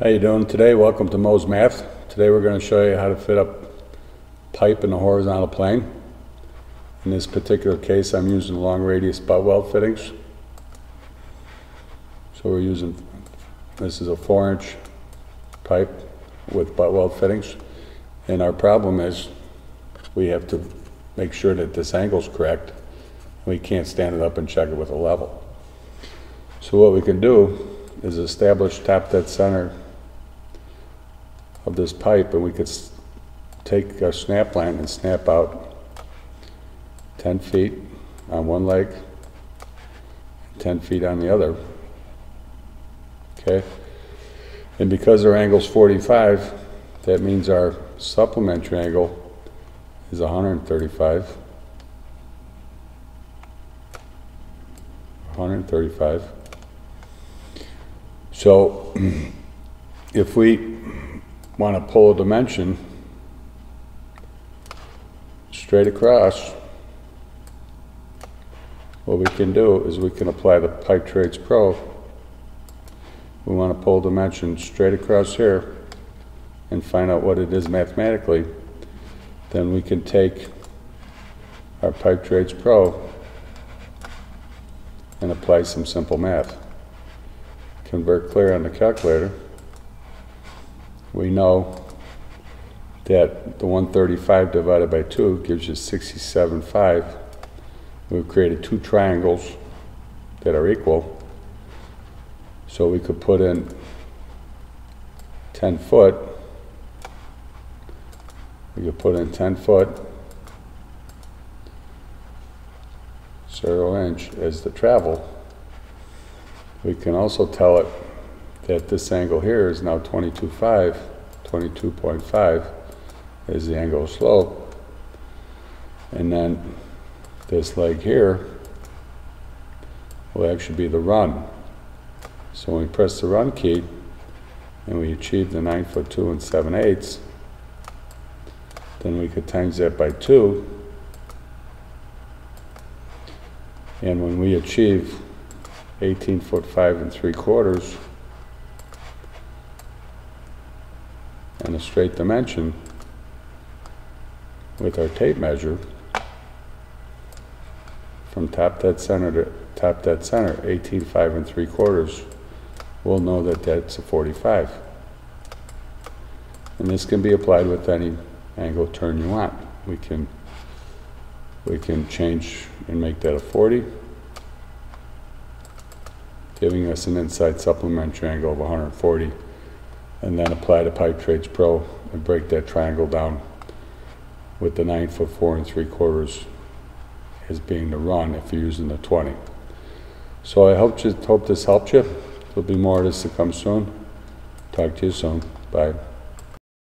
How you doing today? Welcome to Moe's Math. Today we're going to show you how to fit up pipe in a horizontal plane. In this particular case, I'm using long radius butt weld fittings. So we're using, this is a four inch pipe with butt weld fittings. And our problem is, we have to make sure that this angle is correct. We can't stand it up and check it with a level. So what we can do is establish top dead center of this pipe and we could take our snap line and snap out 10 feet on one leg, 10 feet on the other. Okay? And because our angle's 45, that means our supplementary angle is 135. 135. So if we want to pull a dimension straight across, what we can do is we can apply the Pipe Trades Pro. We want to pull dimension straight across here and find out what it is mathematically. Then we can take our Pipe Trades Pro and apply some simple math. Convert clear on the calculator. We know that the 135 divided by 2 gives you 67.5. We've created two triangles that are equal. So we could put in 10 foot. We could put in 10 foot, 0 inch as the travel. We can also tell it that this angle here is now 22.5, 22.5 is the angle of slope. And then this leg here will actually be the run. So when we press the run key and we achieve the 9 foot 2 and 7 eighths, then we could times that by 2. And when we achieve 18 foot 5 and 3 quarters and a straight dimension with our tape measure from top dead center to top dead center, 18 5 and 3 quarters, we'll know that that's a 45. And this can be applied with any angle turn you want. We can we can change and make that a 40, giving us an inside supplementary angle of 140, and then apply the Pipe Trades Pro and break that triangle down with the 9 foot 4 and 3 quarters as being the run if you're using the 20. So I hope, you, hope this helped you. There'll be more of this to come soon. Talk to you soon. Bye.